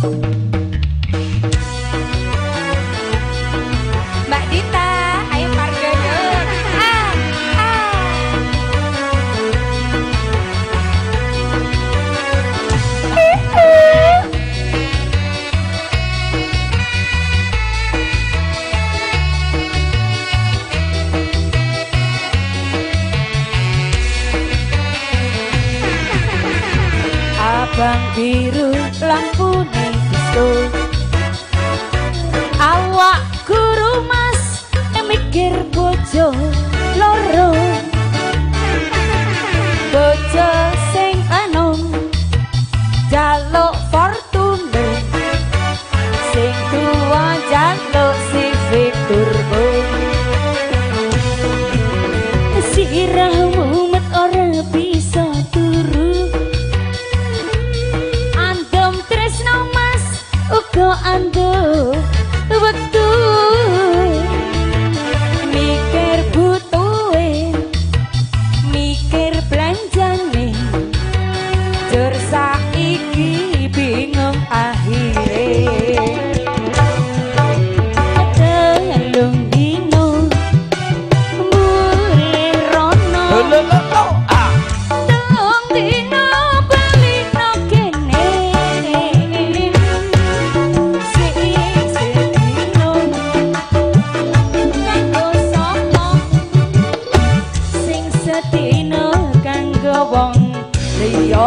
Mbak Dita, ayo ni Abang biru lampunya Awak awakku rumas mikir bojo loro 若安。sedina kanggo wong liya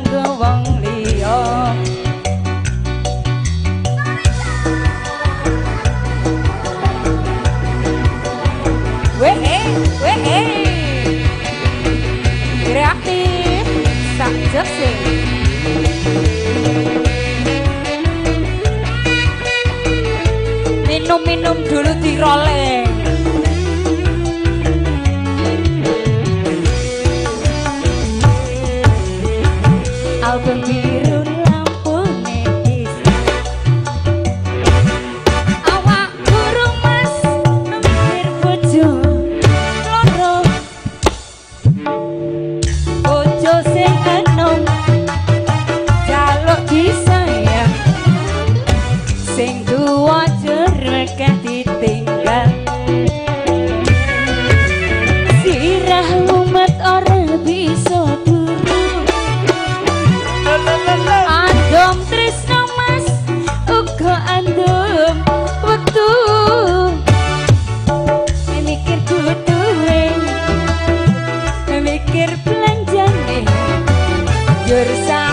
minum-minum dulu diroleh sound.